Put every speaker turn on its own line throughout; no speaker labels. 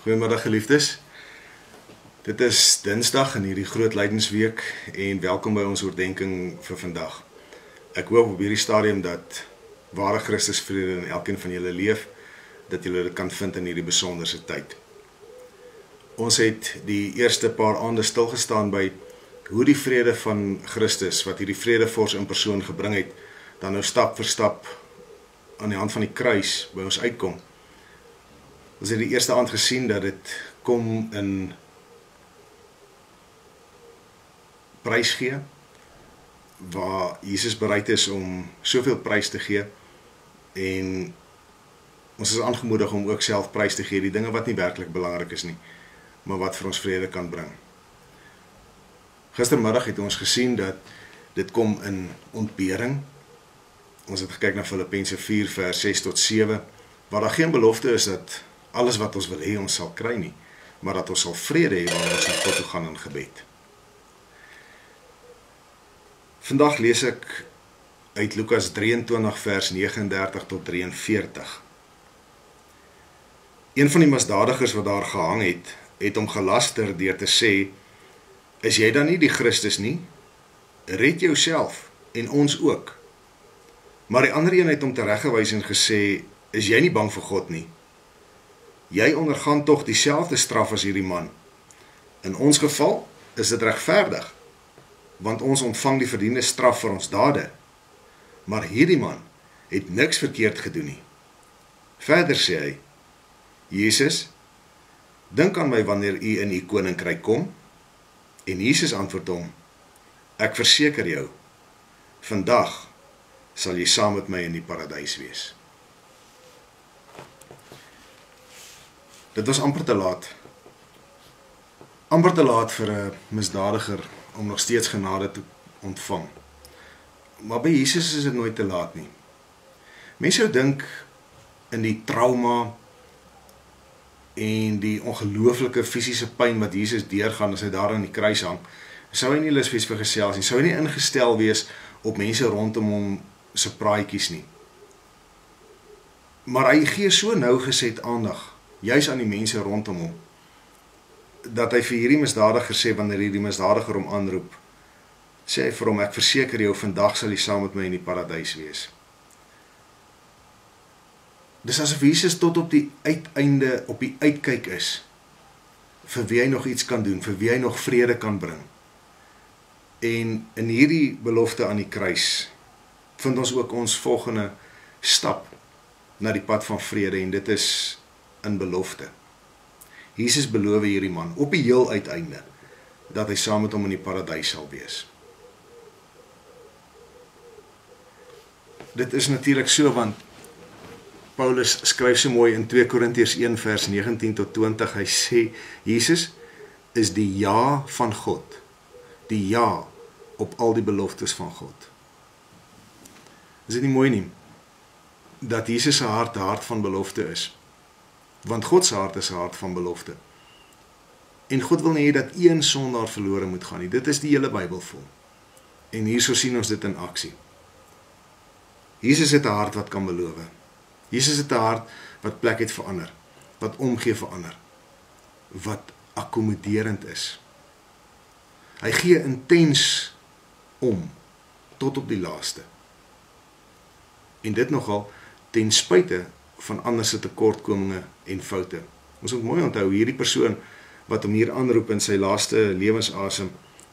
Goeiemiddag geliefdes. Dit is Dinsdag in hierdie groot lydensweek en welkom by ons oordeenking vir vandag. Ek hoop op hierdie stadium dat ware Christus vrede in elkeen van julle leef, dat julle dit kan vind in hierdie besonderse tyd. Ons het die eerste paar aande stilgestaan by hoe die vrede van Christus wat hierdie vredevors in persoon gebring het, dan nou stap vir stap aan die hand van die kruis by ons uitkom. Ons het die eerste aand gesien dat dit kom in prys gee waar Jesus bereid is om soveel prys te gee en ons is aangemoedig om ook self prys te gee die dinge wat nie werklik belangrik is nie maar wat vir ons vrede kan bring. Gistermiddag het ons gesien dat dit kom in ontbering. Ons het gekyk na Filippense 4 vers 6 tot 7 waar daar geen belofte is dat alles wat ons wil hê ons sal kry nie, maar dat ons sal vrede hê wanneer ons na God toe gaan in gebed. Vandag lees ek uit Lukas 23 vers 39 tot 43. Een van die misdadigers wat daar gehang het, het hom gelaster deur te sê: "Is jy dan nie die Christus nie? Red jouself en ons ook." Maar die ander een het hom tereggewys en gesê: "Is jy nie bang vir God nie?" Jy ondergaan tog dieselfde straf as hierdie man. In ons geval is dit regverdig want ons ontvang die verdiende straf vir ons dade. Maar hierdie man het niks verkeerd gedoen nie. Verder sê hy: Jesus, dink aan my wanneer u in u koninkryk kom. En Jesus antwoord hom: Ek verseker jou, vandag sal jy saam met my in die paradys wees. Dit was amper te laat. amper te laat vir 'n misdadiger om nog steeds genade te ontvang. Maar by Jesus is dit nooit te laat nie. Mense sou dink in die trauma en die ongelooflike fisiese pyn wat Jesus deurgaan as hy daar aan die kruis hang, sou hy nie lus wees vir gesels nie. Sou hy nie ingestel wees op mense rondom hom se praatjies nie. Maar hy gee so nou geset aandag juis aan die mense rondom hom dat hy vir hierdie misdadiger sê wanneer hierdie misdadiger hom aanroep sê hy vir hom ek verseker jou vandag sal jy saam met my in die paradys wees Dis asof Jesus tot op die uiteinde op die uitkyk is vir wie hy nog iets kan doen, vir wie hy nog vrede kan bring. En in hierdie belofte aan die kruis vind ons ook ons volgende stap na die pad van vrede en dit is in belofte. Jesus beloof hierdie man op die heel uiteinde dat hy saam met hom in die paradys sal wees. Dit is natuurlik so want Paulus skryf so mooi in 2 Korintiërs 1 vers 19 tot 20. Hy sê Jesus is die ja van God. Die ja op al die beloftes van God. Is dit nie mooi nie dat Jesus se hart 'n hart van belofte is? Want God se hart is 'n hart van belofte. En God wil nie hê dat een sondaar verlore moet gaan nie. Dit is die hele Bybel vol. En hierso sien ons dit in aksie. Jesus het 'n hart wat kan beloof. Jesus het 'n hart wat plek het vir ander, wat omgee vir ander, wat akkommoderend is. Hy gee intens om tot op die laaste. En dit nogal ten spyte van ander se tekortkominge en foute. Ons moet mooi onthou hierdie persoon wat hom hier aanroep in sy laaste lewensasem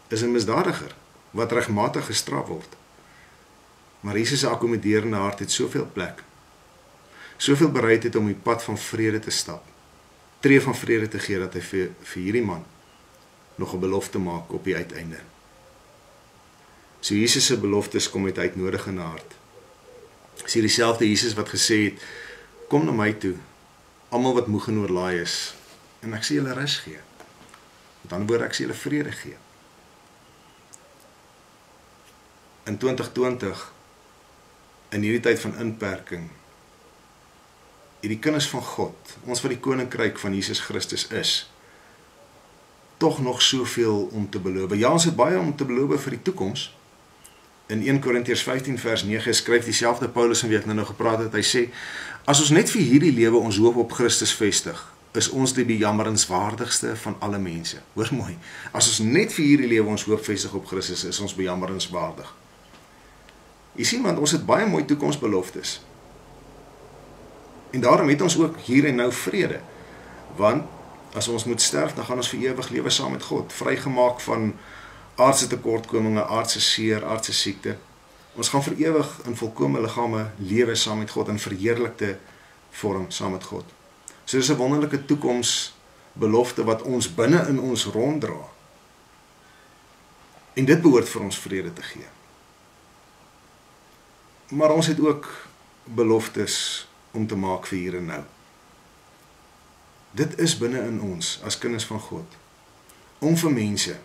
is 'n misdadiger wat regmatig gestraf word. Maar Jesus se akkommoderende hart het soveel plek. Soveel bereidheid om die pad van vrede te stap. Tree van vrede te gee dat hy vir vir hierdie man nog 'n belofte maak op die uiteinde. So Jesus se beloftes kom uit uitnodigende hart. Dis hier dieselfde Jesus wat gesê het kom na my toe almal wat moeg en oorlaai is en ek sê julle rus gee. Dan word ek sê julle vrede gee. In 2020 in hierdie tyd van inperking hierdie kinders van God, ons wat die koninkryk van Jesus Christus is, tog nog soveel om te beloof. Ja, ons het baie om te beloof vir die toekoms. In 1 Korintiërs 15 vers 9 skryf dieselfde Paulus en wie ek nou nou gepraat het, hy sê as ons net vir hierdie lewe ons hoop op Christus vestig, is ons die bejammerenswaardigste van alle mense. Hoor mooi. As ons net vir hierdie lewe ons hoop vestig op Christus, is ons bejammerenswaardig. Jy sien want ons het baie mooi toekomsbeloftes. En daarom het ons ook hier en nou vrede. Want as ons moet sterf, dan gaan ons vir ewig lewe saam met God, vrygemaak van aardse tekortkominge, aardse seer, aardse siekte. Ons gaan vir ewig in volkomme liggame lewe saam met God in verheerlikte vorm saam met God. So dis 'n wonderlike toekoms belofte wat ons binne in ons ronddra. En dit behoort vir ons vrede te gee. Maar ons het ook beloftes om te maak vir hier en nou. Dit is binne in ons as kinders van God. Om vir mense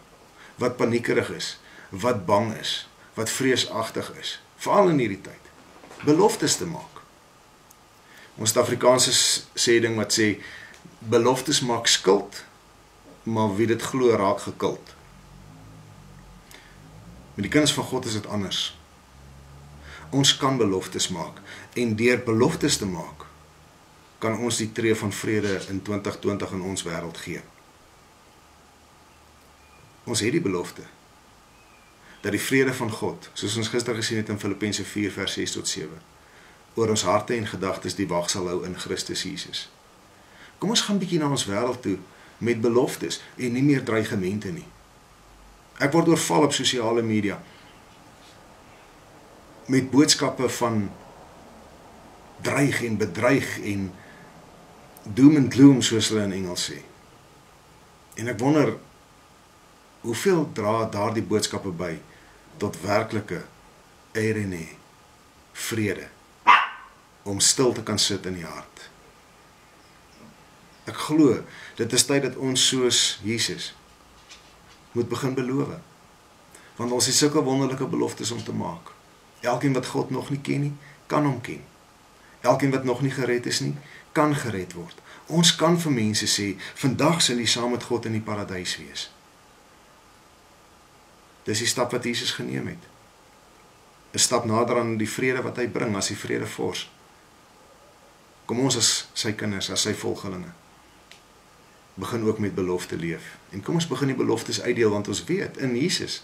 wat paniekerig is, wat bang is, wat vreesagtig is, veral in hierdie tyd, beloftes te maak. Ons Afrikaanse sê ding wat sê beloftes maak skuld, maar wie dit glo raak gekild. Met die kinders van God is dit anders. Ons kan beloftes maak en deur beloftes te maak kan ons die tree van vrede in 2020 in ons wêreld gee. Ons het die belofte dat die vrede van God, soos ons gister gesien het in Filippense 4 vers 6 tot 7, oor ons harte en gedagtes die wag sal hou in Christus Jesus. Kom ons gaan bietjie na ons wêreld toe met beloftes en nie meer dreigemente nie. Ek word oorval op sosiale media met boodskappe van dreig en bedreig en doom and gloom soos hulle in Engels sê. En ek wonder hoeveel dra daardie boodskappe by tot werklike eirene vrede om stil te kan sit in die hart. Ek glo dit is tyd dat ons soos Jesus moet begin beloof. Want ons het sulke wonderlike beloftes om te maak. Elkeen wat God nog nie ken nie, kan hom ken. Elkeen wat nog nie gered is nie, kan gered word. Ons kan vir mense sê, vandag sal jy saam met God in die paradys wees. Dis die stap wat Jesus geneem het. 'n Stap nader aan die vrede wat hy bring as die vredevors. Kom ons as sy kinders, as sy volgelinge begin ook met belofte leef. En kom ons begin die beloftes uitdeel want ons weet in Jesus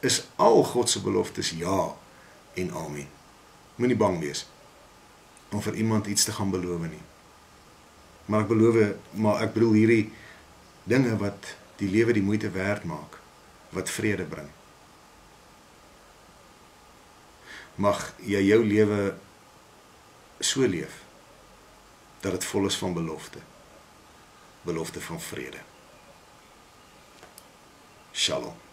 is al God se beloftes ja en amen. Moenie bang wees om vir iemand iets te gaan beloof nie. Maar ek beloof, maar ek bedoel hierdie dinge wat die lewe die moeite werd maak, wat vrede bring. Mag jy jou lewe so leef dat dit vol is van belofte. Belofte van vrede. Shalom.